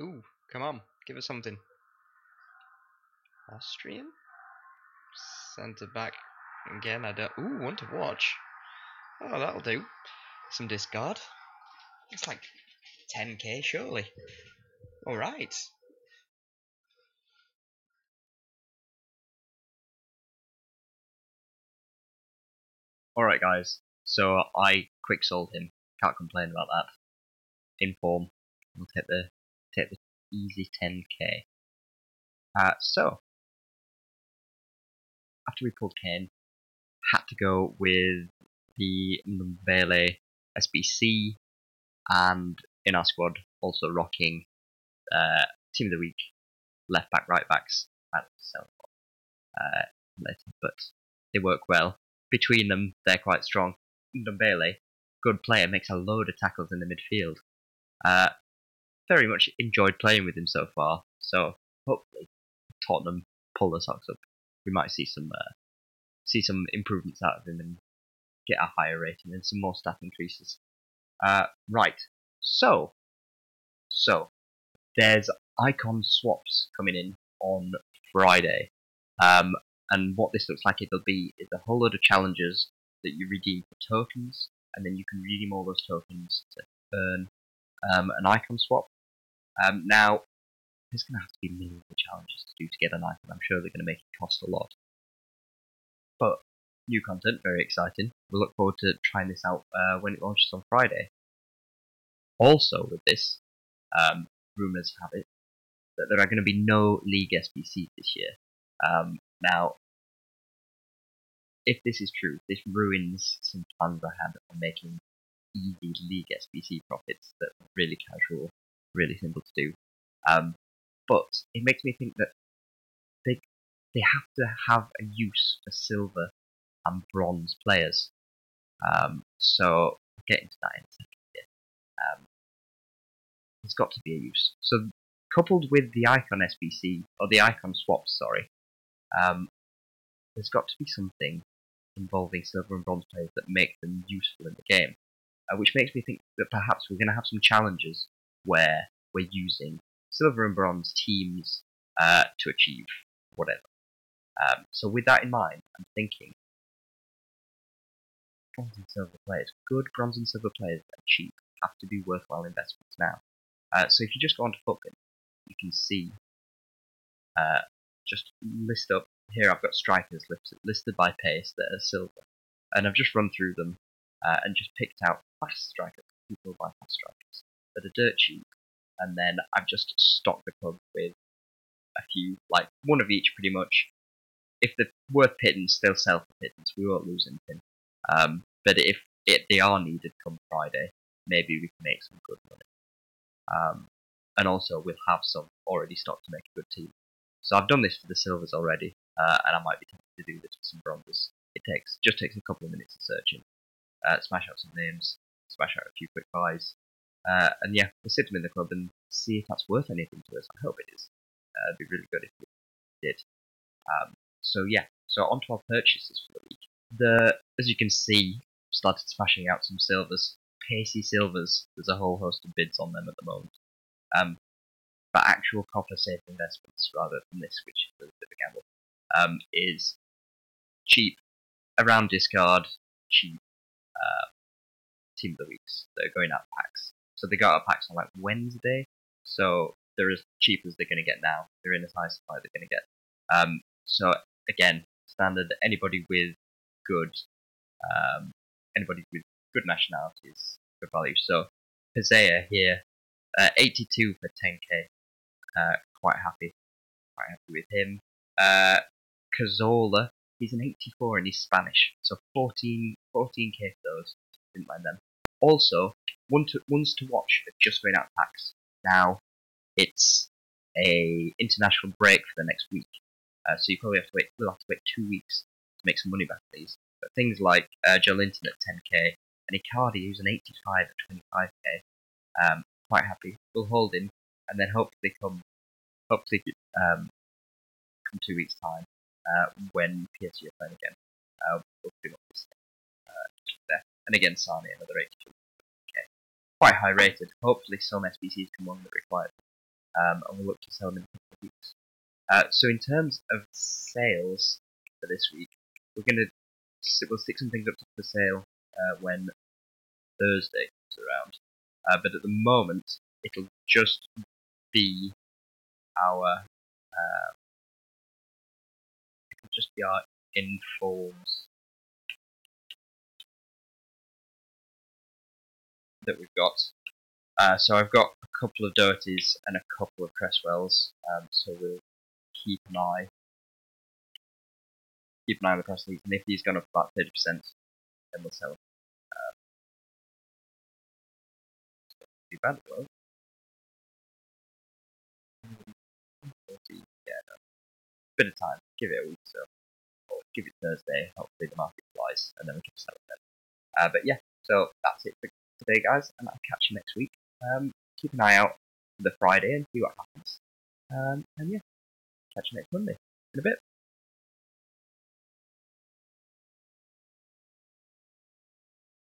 Ooh, come on, give us something. Austrian? Centre back again. I don't. Ooh, one to watch. Oh, that'll do. Some discard. It's like 10k, surely. All right. Alright, guys. So I quick sold him. Can't complain about that. In form. We'll take the take the easy 10k. Uh, so after we pulled Kane, had to go with the Ndombele SBC, and in our squad also rocking uh, team of the week, left back, right backs, and so uh, later, but they work well. Between them, they're quite strong. Ndombele, good player, makes a load of tackles in the midfield. Uh, very much enjoyed playing with him so far, so hopefully Tottenham pull the socks up. We might see some uh, see some improvements out of him and get a higher rating and some more stat increases. Uh, right, so so there's icon swaps coming in on Friday. Um, and what this looks like it'll be is a whole load of challenges that you redeem for tokens, and then you can redeem all those tokens to earn um, an icon swap. Um, now, there's going to have to be millions of challenges to do to get an icon. I'm sure they're going to make it cost a lot. But new content, very exciting. We look forward to trying this out uh, when it launches on Friday. Also, with this, um, rumors have it that there are going to be no League SBCs this year. Um, now, if this is true, this ruins some plans I had on making easy League SBC profits that are really casual, really simple to do. Um, but it makes me think that they they have to have a use for silver and bronze players. Um, so I'll get into that in a second. Here. Um, there's got to be a use. So coupled with the icon SBC or the icon swaps, sorry, um, there's got to be something involving silver and bronze players that make them useful in the game. Uh, which makes me think that perhaps we're going to have some challenges where we're using silver and bronze teams uh, to achieve whatever. Um, so with that in mind, I'm thinking bronze and silver players, good bronze and silver players that are cheap, have to be worthwhile investments now. Uh, so if you just go onto FUTBIN, you can see uh, just list up here. I've got strikers listed, listed by pace that are silver, and I've just run through them uh, and just picked out fast strikers. People buy fast strikers that are dirt cheap, and then I've just stocked the club with a few, like one of each, pretty much. If they're worth pittance, they'll sell for pittance. We won't lose anything. Um, but if it, they are needed come Friday, maybe we can make some good money. Um, and also, we'll have some already stocked to make a good team. So I've done this for the silvers already, uh, and I might be tempted to do this for some bronzes. It takes just takes a couple of minutes of searching, uh, smash out some names, smash out a few quick buys, uh, and yeah, we'll sit them in the club and see if that's worth anything to us. I hope it is. Uh, it'd be really good if we did. Um, so yeah, so onto our purchases for the week. The as you can see, started smashing out some silvers, pacey silvers. There's a whole host of bids on them at the moment. Um, but actual copper safe investments rather than this, which is a bit of a gamble, um, is cheap around discard, cheap uh, team of the weeks that are going out packs. So they got out packs on like Wednesday, so they're as cheap as they're going to get now. They're in as high supply they're going to get. Um, so again, standard. Anybody with good, um, anybody with good nationalities, good value. So Pizea here, uh, 82 for 10k. Uh, quite happy, quite happy with him. Uh, Cazorla, he's an 84 and he's Spanish, so 14 14k for those. Didn't mind them. Also, one to, ones to watch are just going out of packs. Now, it's a international break for the next week, uh, so you probably have to wait. We'll have to wait two weeks to make some money back on these. But things like uh, Joelinton at 10k and Icardi, who's an 85 at 25k, um, quite happy. We'll hold him, and then hopefully come, hopefully um, come two weeks time uh, when PSG are playing again. Uh, we'll do this uh, there. And again, Sane, another 82. Quite high rated. Hopefully, some SBCs come along that require. um, and we'll look to sell them in a couple of weeks. Uh, so in terms of sales for this week, we're going to we'll stick some things up for sale uh, when Thursday comes around. Uh, but at the moment, it'll just be our uh, just be our informs that we've got. Uh, so I've got a couple of Dohertys and a couple of Cresswells, um, so we'll keep an eye keep an eye on the these, and if these gone up about 30%, then we'll sell them. Um, too bad, though. 40, yeah. Bit of time, give it a week, so, or give it Thursday, hopefully the market flies, and then we can sell it then. Uh, but yeah, so that's it for today, guys, and I'll catch you next week. Um, keep an eye out for the Friday and see what happens. Um, and yeah, catch you next Monday in a bit.